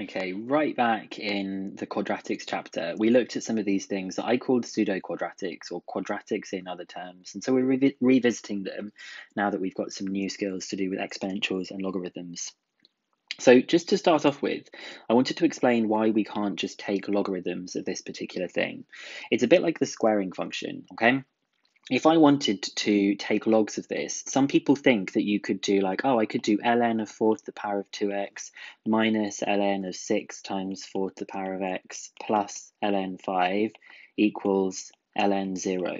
Okay, right back in the quadratics chapter, we looked at some of these things that I called pseudo quadratics or quadratics in other terms. And so we're revi revisiting them now that we've got some new skills to do with exponentials and logarithms. So just to start off with, I wanted to explain why we can't just take logarithms of this particular thing. It's a bit like the squaring function, okay? If I wanted to take logs of this, some people think that you could do like, oh, I could do ln of 4 to the power of 2x minus ln of 6 times 4 to the power of x plus ln 5 equals ln 0.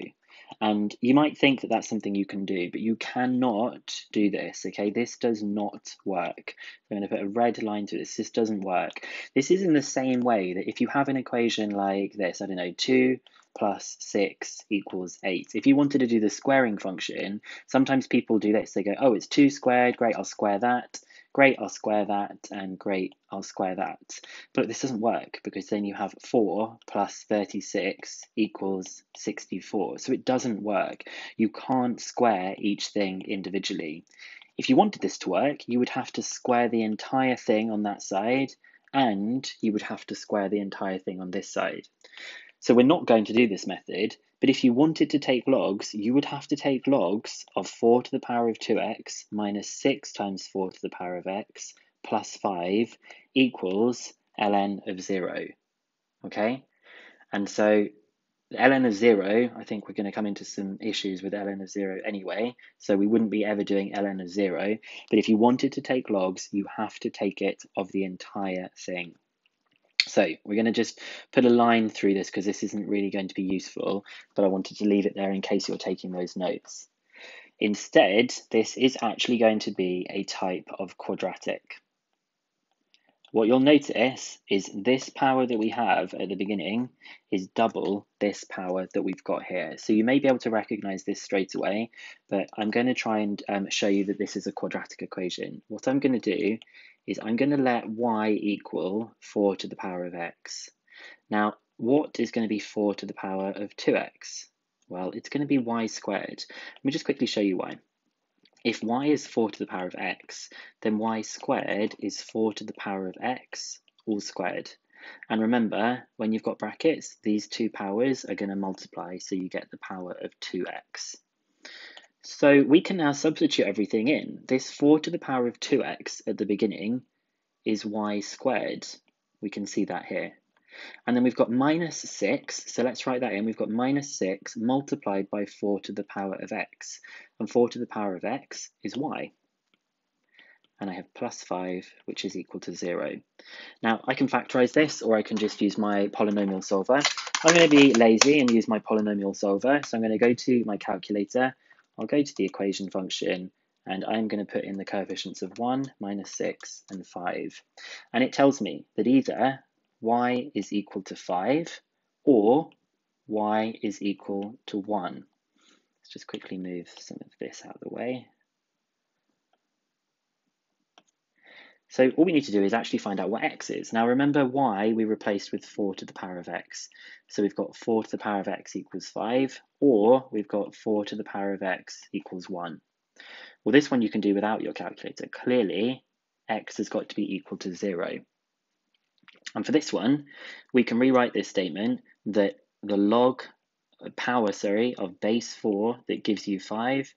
And you might think that that's something you can do, but you cannot do this, okay? This does not work. I'm going to put a red line to this. This doesn't work. This is in the same way that if you have an equation like this, I don't know, 2 plus 6 equals 8. If you wanted to do the squaring function, sometimes people do this. They go, oh, it's 2 squared, great, I'll square that. Great, I'll square that, and great, I'll square that. But this doesn't work because then you have 4 plus 36 equals 64. So it doesn't work. You can't square each thing individually. If you wanted this to work, you would have to square the entire thing on that side and you would have to square the entire thing on this side. So we're not going to do this method, but if you wanted to take logs, you would have to take logs of 4 to the power of 2x minus 6 times 4 to the power of x plus 5 equals ln of 0. Okay? And so ln of 0, I think we're going to come into some issues with ln of 0 anyway, so we wouldn't be ever doing ln of 0. But if you wanted to take logs, you have to take it of the entire thing. So we're going to just put a line through this because this isn't really going to be useful, but I wanted to leave it there in case you're taking those notes. Instead, this is actually going to be a type of quadratic. What you'll notice is this power that we have at the beginning is double this power that we've got here. So you may be able to recognize this straight away, but I'm going to try and um, show you that this is a quadratic equation. What I'm going to do is I'm going to let y equal 4 to the power of x. Now, what is going to be 4 to the power of 2x? Well, it's going to be y squared. Let me just quickly show you why. If y is 4 to the power of x, then y squared is 4 to the power of x, all squared. And remember, when you've got brackets, these two powers are going to multiply, so you get the power of 2x. So we can now substitute everything in. This 4 to the power of 2x at the beginning is y squared. We can see that here. And then we've got minus 6, so let's write that in. We've got minus 6 multiplied by 4 to the power of x. And 4 to the power of x is y. And I have plus 5, which is equal to 0. Now, I can factorize this, or I can just use my polynomial solver. I'm going to be lazy and use my polynomial solver. So I'm going to go to my calculator I'll go to the equation function and I'm going to put in the coefficients of 1, minus 6, and 5. And it tells me that either y is equal to 5 or y is equal to 1. Let's just quickly move some of this out of the way. So all we need to do is actually find out what x is. Now remember y we replaced with 4 to the power of x. So we've got 4 to the power of x equals 5, or we've got 4 to the power of x equals 1. Well, this one you can do without your calculator. Clearly, x has got to be equal to 0. And for this one, we can rewrite this statement that the log power, sorry, of base 4 that gives you 5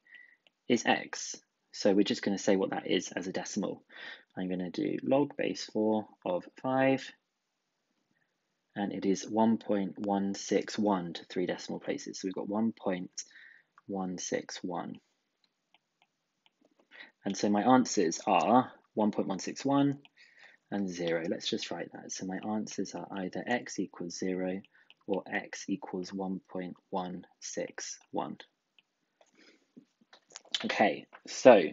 is x. So we're just going to say what that is as a decimal. I'm going to do log base 4 of 5, and it is 1.161 to three decimal places. So we've got 1.161. And so my answers are 1.161 and 0. Let's just write that. So my answers are either x equals 0 or x equals 1.161. Okay, so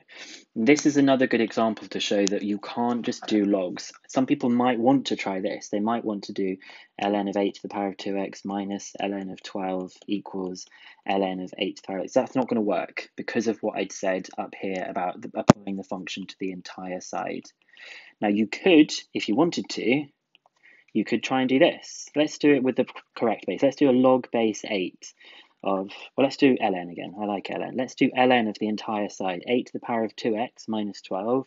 this is another good example to show that you can't just do logs. Some people might want to try this. They might want to do ln of 8 to the power of 2x minus ln of 12 equals ln of 8 to the power of x. That's not going to work because of what I'd said up here about the, applying the function to the entire side. Now you could, if you wanted to, you could try and do this. Let's do it with the correct base. Let's do a log base 8 of, well, let's do ln again. I like ln. Let's do ln of the entire side. 8 to the power of 2x minus 12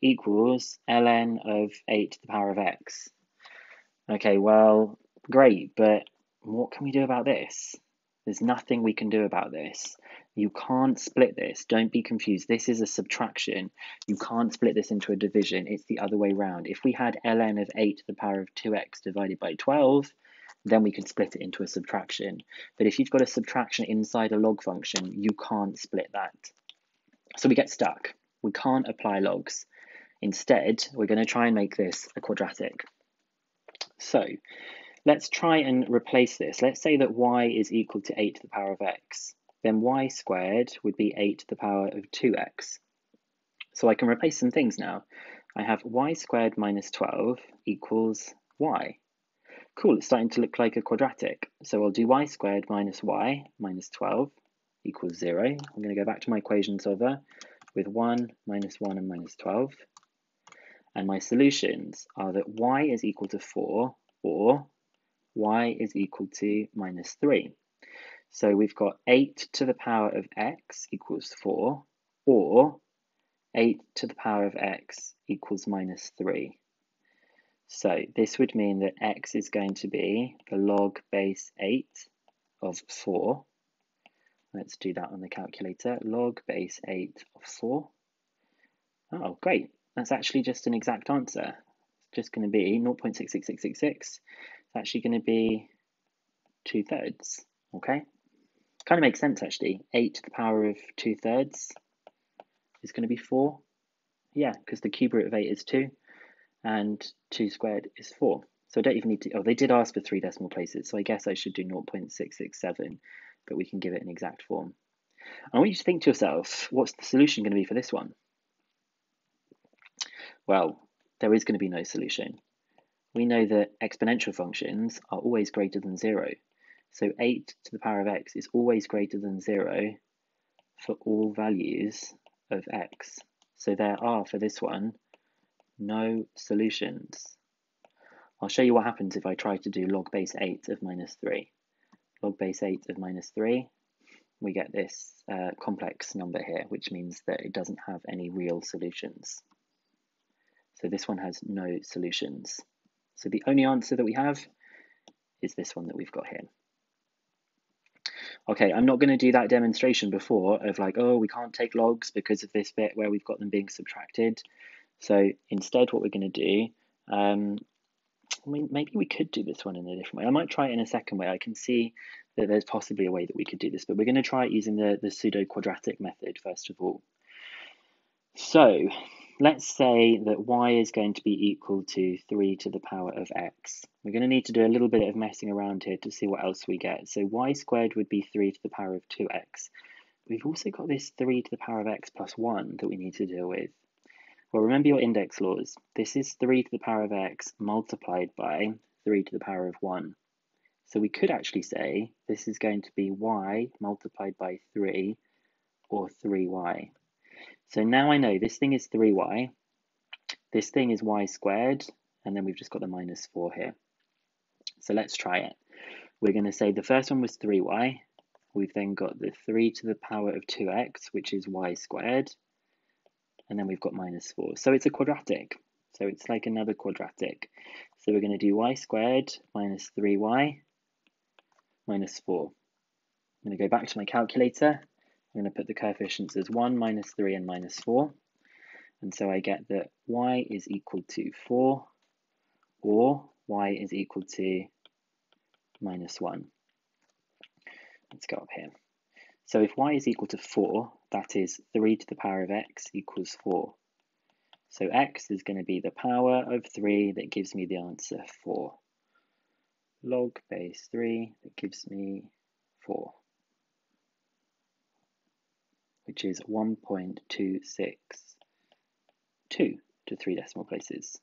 equals ln of 8 to the power of x. Okay, well, great, but what can we do about this? There's nothing we can do about this. You can't split this. Don't be confused. This is a subtraction. You can't split this into a division. It's the other way around. If we had ln of 8 to the power of 2x divided by 12, then we can split it into a subtraction. But if you've got a subtraction inside a log function, you can't split that. So we get stuck. We can't apply logs. Instead, we're going to try and make this a quadratic. So let's try and replace this. Let's say that y is equal to 8 to the power of x. Then y squared would be 8 to the power of 2x. So I can replace some things now. I have y squared minus 12 equals y. Cool, it's starting to look like a quadratic. So I'll do y squared minus y minus 12 equals 0. I'm going to go back to my equation solver with 1 minus 1 and minus 12. And my solutions are that y is equal to 4 or y is equal to minus 3. So we've got 8 to the power of x equals 4 or 8 to the power of x equals minus 3. So this would mean that x is going to be the log base 8 of 4. Let's do that on the calculator. Log base 8 of 4. Oh, great. That's actually just an exact answer. It's just going to be 0.66666. It's actually going to be 2 thirds, okay? Kind of makes sense actually. 8 to the power of 2 thirds is going to be 4. Yeah, because the cube root of 8 is 2, and 2 squared is 4. So I don't even need to, oh, they did ask for three decimal places, so I guess I should do 0.667, but we can give it an exact form. I want you to think to yourself, what's the solution going to be for this one? Well, there is going to be no solution. We know that exponential functions are always greater than 0. So 8 to the power of x is always greater than 0 for all values of x. So there are, for this one, no solutions. I'll show you what happens if I try to do log base 8 of minus 3. Log base 8 of minus 3, we get this uh, complex number here, which means that it doesn't have any real solutions. So this one has no solutions. So the only answer that we have is this one that we've got here. Okay, I'm not going to do that demonstration before of like, oh, we can't take logs because of this bit where we've got them being subtracted. So instead what we're going to do, um, I mean, maybe we could do this one in a different way. I might try it in a second way. I can see that there's possibly a way that we could do this, but we're going to try it using the, the pseudo-quadratic method first of all. So let's say that y is going to be equal to 3 to the power of x. We're going to need to do a little bit of messing around here to see what else we get. So y squared would be 3 to the power of 2x. We've also got this 3 to the power of x plus 1 that we need to deal with. Well, remember your index laws. This is 3 to the power of x multiplied by 3 to the power of 1. So we could actually say this is going to be y multiplied by 3 or 3y. So now I know this thing is 3y, this thing is y squared, and then we've just got the minus 4 here. So let's try it. We're going to say the first one was 3y. We've then got the 3 to the power of 2x, which is y squared. And then we've got minus 4. So it's a quadratic. So it's like another quadratic. So we're going to do y squared minus 3y minus 4. I'm going to go back to my calculator. I'm going to put the coefficients as 1, minus 3, and minus 4. And so I get that y is equal to 4, or y is equal to minus 1. Let's go up here. So if y is equal to 4, that is 3 to the power of x equals 4. So x is going to be the power of 3 that gives me the answer 4. Log base 3 that gives me 4 which is 1.262 to three decimal places.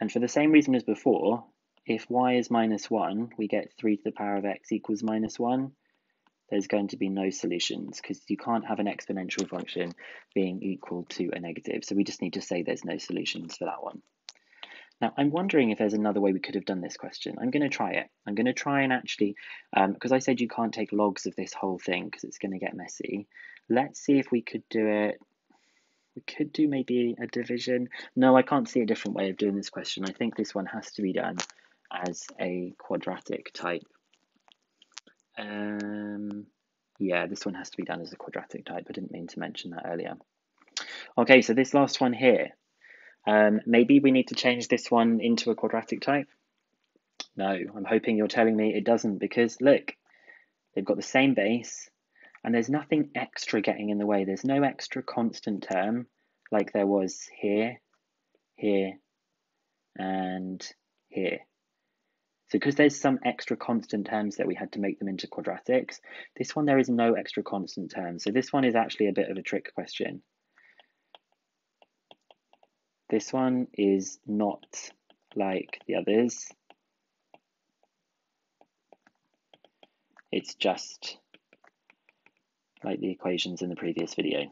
And for the same reason as before, if y is minus 1, we get 3 to the power of x equals minus 1, there's going to be no solutions because you can't have an exponential function being equal to a negative. So we just need to say there's no solutions for that one. Now, I'm wondering if there's another way we could have done this question. I'm going to try it. I'm going to try and actually, because um, I said you can't take logs of this whole thing because it's going to get messy. Let's see if we could do it. We could do maybe a division. No, I can't see a different way of doing this question. I think this one has to be done as a quadratic type. Um, yeah, this one has to be done as a quadratic type. I didn't mean to mention that earlier. Okay, so this last one here, um, maybe we need to change this one into a quadratic type. No, I'm hoping you're telling me it doesn't because look, they've got the same base and there's nothing extra getting in the way. There's no extra constant term like there was here, here, and here. So because there's some extra constant terms that we had to make them into quadratics, this one there is no extra constant term. So this one is actually a bit of a trick question. This one is not like the others. It's just like the equations in the previous video.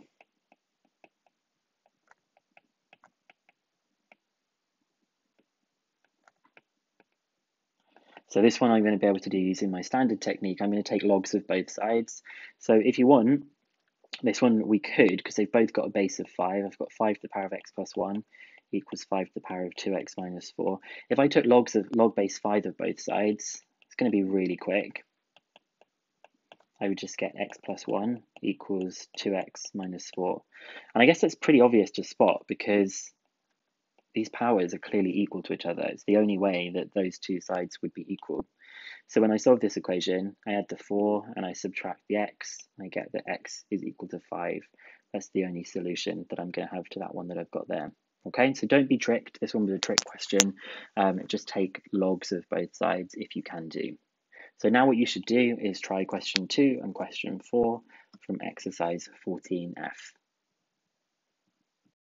So this one I'm going to be able to do using my standard technique. I'm going to take logs of both sides. So if you want, this one we could, because they've both got a base of 5. I've got 5 to the power of x plus 1 equals 5 to the power of 2x minus 4. If I took logs of log base 5 of both sides, it's going to be really quick. I would just get x plus 1 equals 2x minus 4. And I guess that's pretty obvious to spot because these powers are clearly equal to each other. It's the only way that those two sides would be equal. So when I solve this equation, I add the 4 and I subtract the x, I get that x is equal to 5. That's the only solution that I'm going to have to that one that I've got there. Okay, so don't be tricked. This one was a trick question. Um, just take logs of both sides if you can do. So now what you should do is try question 2 and question 4 from exercise 14f.